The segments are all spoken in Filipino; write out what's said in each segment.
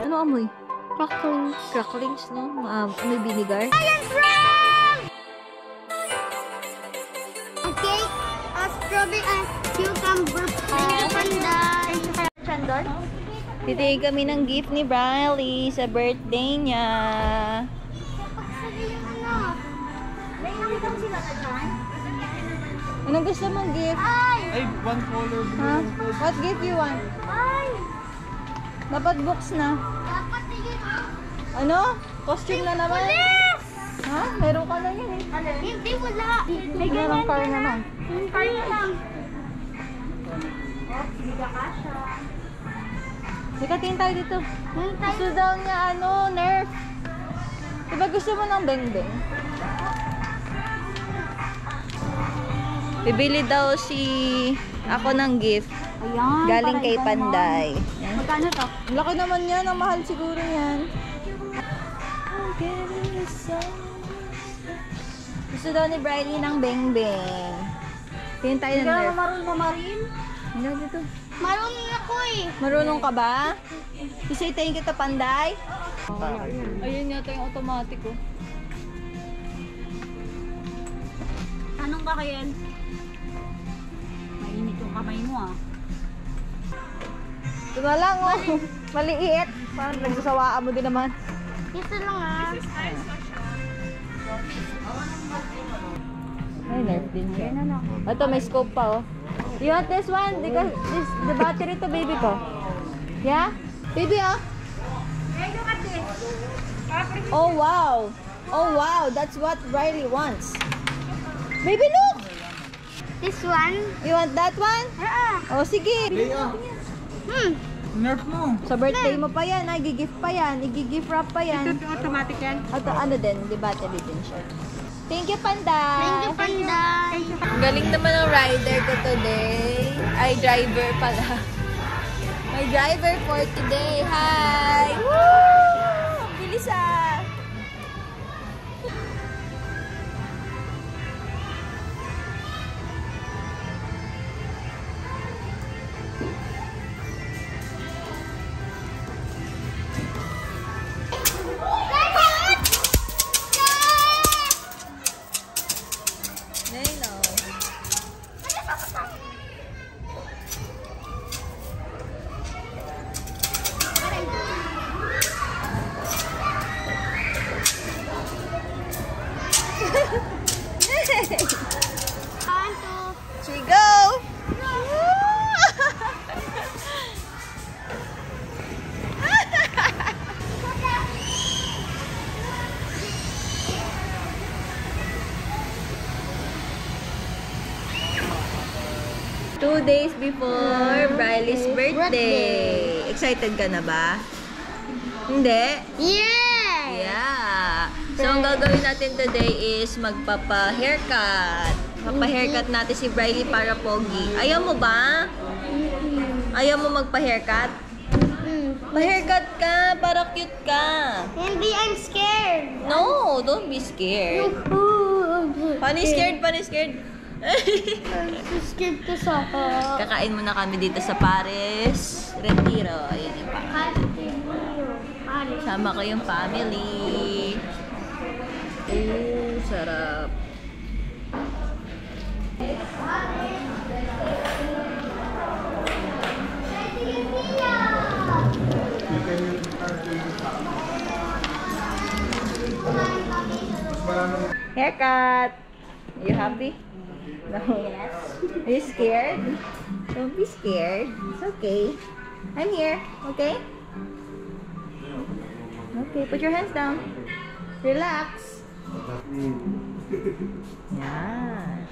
Ano amoy? Cracklings. Cracklings, no? Ah, may vinegar? Ang cake, uh, strawberry and cucumber. Thank you, Panday. Chandon? Titigil kami ng gift ni Briley sa birthday niya. Dyan? Anong gusto mong gift? Ay! Ay, one color blue. Ha? What gift you want? Ay! Dapat books na. Dapat yun. Ano? Costume na naman? Yes! Ha? Meron ka na yun eh. Hindi, wala. May Meron car naman. Kaya lang. Sige, tingin tayo dito. Yung Gusto daw niya ano, nerf. Diba gusto mo ng beng-beng? Bibili daw si ako ng gift. Ayan. Galing kay Panday. naman. Magkano to? Ang Laki naman yan. Ang mahal siguro yan. Gusto daw ni Briley ng beng-beng. Tingin tayo ng nerf. marunong mamarin? Hindi dito. Marunong ako eh. Marunong ka ba? Isitayin kita, Panday. Ayun yata yung automatic oh. Anong ka kayan? Mainit yung kamay mo ah. Ito na lang oh. Maliit. Parang nagsasawaan mo din naman. Ito lang ah. Ay, nerf din siya. Ito, may scope pa oh. You want this one? Because this, the battery to baby ko. Yeah? Baby oh. Oh wow. Oh wow, that's what Riley wants. Baby look! This one? You want that one? Ah. Oh sige. Hmm. Nerf mo. Sa birthday mo pa yan, ay gigift pa yan, i-gift wrap pa yan. automatic yan? At ano din, di battery din siya. Thank you, Panda! Thank you, Panday. Galing naman ang rider ko today. Ay, driver pala. My driver for today. Hi! Woo! Ang Bilis ah! Before Briley's birthday. Excited ka na ba? Hindi? Yeah! Yeah. So, ang gagawin natin today is magpapa-haircut. Papa-haircut natin si Briley para pogi. Ayaw mo ba? Ayaw mo magpa-haircut? Pa-haircut ka para cute ka. Hindi, I'm scared. No, don't be scared. Funny scared, funny scared. Scared ko sa ka. Kakain muna kami dito sa Paris. Retiro. Ayan yung pa. Sama ko yung family. Ooh, sarap. Haircut. Are you happy? Yes. Are you scared? Don't be scared. It's okay. I'm here. Okay? Okay, put your hands down. Relax. Yan.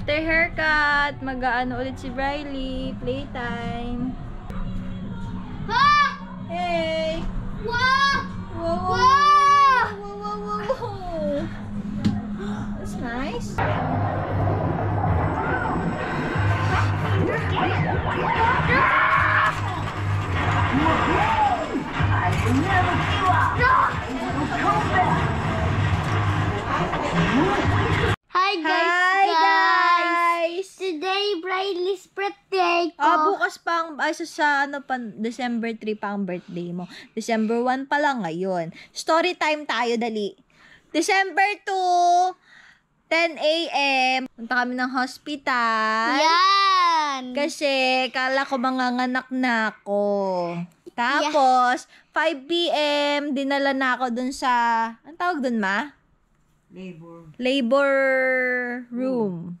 After haircut, mag-ano ulit si Briley. Playtime. Ah! Hey! Wow! Wow! Wow! Wow, wow, wow, wow. That's nice. Bukas pa ang, ay, sa, sa ano pa, December 3 pa ang birthday mo. December 1 pa lang ngayon. Story time tayo, dali. December 2, 10 a.m. Punta kami ng hospital. Yan! Kasi, kala ko manganganak na ako. Tapos, 5 p.m., dinala na ako dun sa, ang tawag dun, ma? Labor. labor room.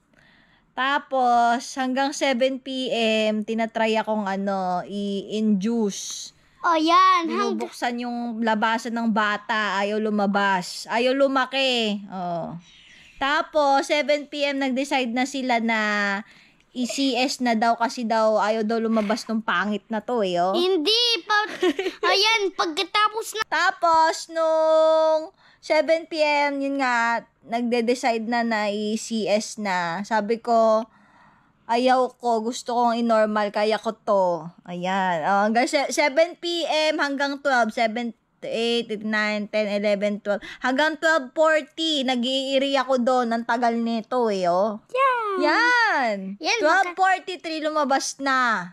Tapos, hanggang 7 p.m., tinatry akong ano, i-induce. oh, yan. Hang- Binubuksan yung labasan ng bata, ayaw lumabas. Ayaw lumaki. Oh. Tapos, 7 p.m. nag-decide na sila na i-CS na daw kasi daw ayaw daw lumabas ng pangit na to eh. Oh. Hindi. Pa- Ayan, pagkatapos na. Tapos, nung 7 p.m., yun nga, nagde-decide na na i-CS na. Sabi ko, ayaw ko, gusto kong i-normal, kaya ko to. Ayan. Oh, hanggang se- 7 p.m. hanggang 12, 7, 8, 9, 10, 11, 12. Hanggang 12.40, nag-iiri ako doon. Ang tagal nito eh, oh. Yan! Yan, 12.43, lumabas na.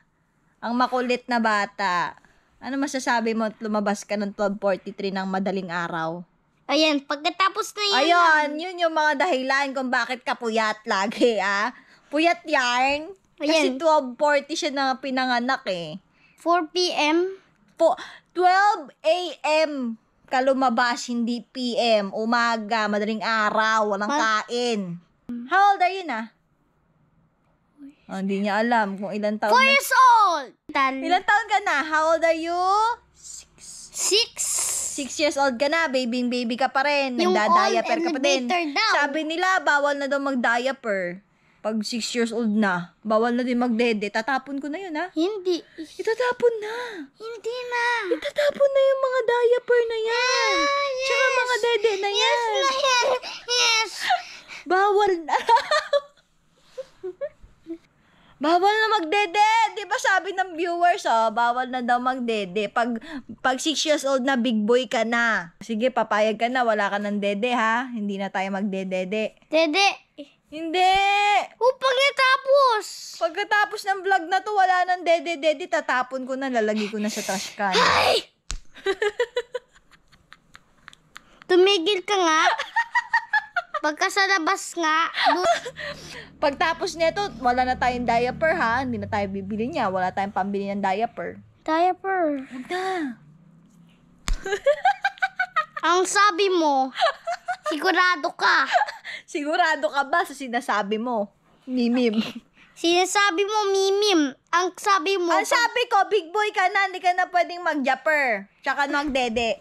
Ang makulit na bata. Ano masasabi mo lumabas ka ng 12.43 ng madaling araw? Ayan, pagkatapos na yan. Ayun, yun yung mga dahilan kung bakit ka puyat lagi, ah. Puyat yarn. Kasi Ayan. 12.40 siya na pinanganak eh. 4 p.m. Po, 12 a.m. ka lumabas, hindi p.m. Umaga, madaling araw, walang Ma- kain. How old are you na? Oh, hindi niya alam kung ilang taon 4 na. years old. Ilang taon ka na? How old are you? Six. Six years old ka na, baby baby ka pa rin. Yung Nagda-diaper old ka pa din. elevator daw. Sabi nila, bawal na daw mag-diaper. Pag six years old na, bawal na din magdede. Tatapon ko na yun, ha? Hindi. Itatapon na. Hindi na. Itatapon na yung mga diaper na yan. Ah, Tsaka yes. mga dede na yan. Yes na yan. Yes. Bawal na. Bawal na magdede. Di ba sabi ng viewers, oh, bawal na daw magdede. Pag, pag 6 years old na, big boy ka na. Sige, papayag ka na, wala ka ng dede, ha? Hindi na tayo magdedede. Dede. Hindi! Upag natapos. Pagkatapos ng vlog na to, wala nang dede-dede, tatapon ko na, lalagay ko na sa trash can. Ay! Tumigil ka nga. Pagka sa labas nga, du- Pagtapos nito, wala na tayong diaper, ha? Hindi na tayo bibili niya. Wala tayong pambili ng diaper. diaper. Huwag na. Ang sabi mo, sigurado ka. Sigurado ka ba sa sinasabi mo? Mimim. Sinasabi mo, mimim. Ang sabi mo, Ang sabi ko, big boy ka na, hindi ka na pwedeng mag-japper. Tsaka magdede.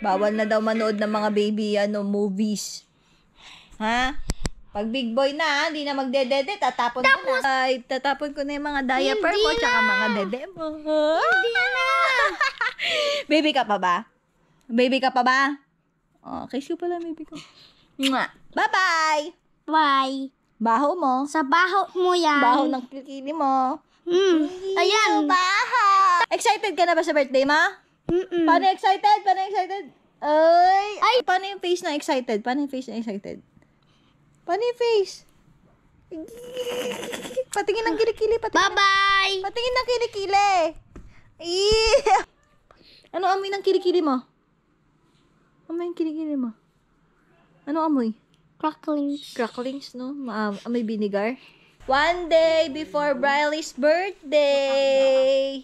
Bawal na daw manood ng mga baby ano movies. Ha? Pag big boy na, hindi na magdedede, tatapon ko na. Ay, tatapon ko na yung mga diaper mo, tsaka mga dede mo. hindi na. baby ka pa ba? Baby ka pa ba? Oh, kiss ko pala, baby ko. Bye-bye! Bye. Baho mo. Sa baho mo yan. Baho ng kilikili mo. Mm. Ayan. Baho! Excited ka na ba sa birthday mo? Mm-mm. Paano excited? Paano excited? Ay! Ay! Paano yung face na excited? Paano yung face na excited? Yung face? Patingin ng kilikili. Patingin, Bye-bye. patingin ng kilikili. Eee! Ano amoy ng kilikili mo? Amoy ng kilikili mo? Ano amoy? Cracklings. Cracklings, no? Ma amoy vinegar. One day before Briley's birthday.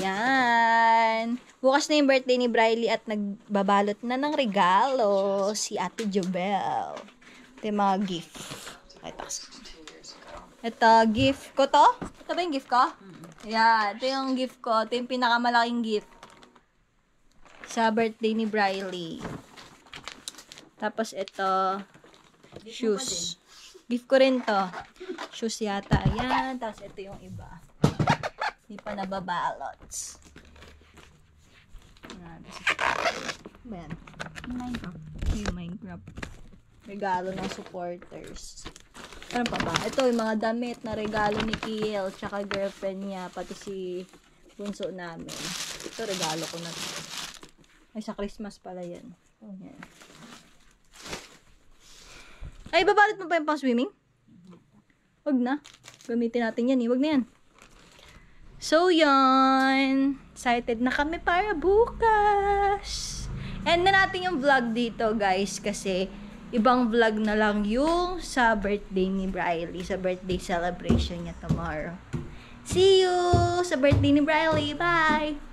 Yan. Bukas na yung birthday ni Briley at nagbabalot na ng regalo si Ate Jobel. Ito yung mga gift. Ito. Ito, gift ko to. Ito ba yung gift ko? Yan. Ito yung gift ko. Ito yung pinakamalaking gift. Sa birthday ni Briley. Tapos ito, Shoes. Gift ko rin to. Shoes yata. Ayan. Tapos ito yung iba. Hindi pa nababalots. Ba yan? Minecraft. Yung Minecraft. Regalo ng supporters. Ano pa ba? Ito, yung mga damit na regalo ni Kiel, tsaka girlfriend niya, pati si bunso namin. Ito, regalo ko na to. Ay, sa Christmas pala yan. Yan. Ay, babalot mo pa yung pang swimming? Wag na. Gamitin natin yan eh. Wag na yan. So, yan. Excited na kami para bukas. End na natin yung vlog dito, guys, kasi ibang vlog na lang yung sa birthday ni Briley, sa birthday celebration niya tomorrow. See you sa birthday ni Briley. Bye!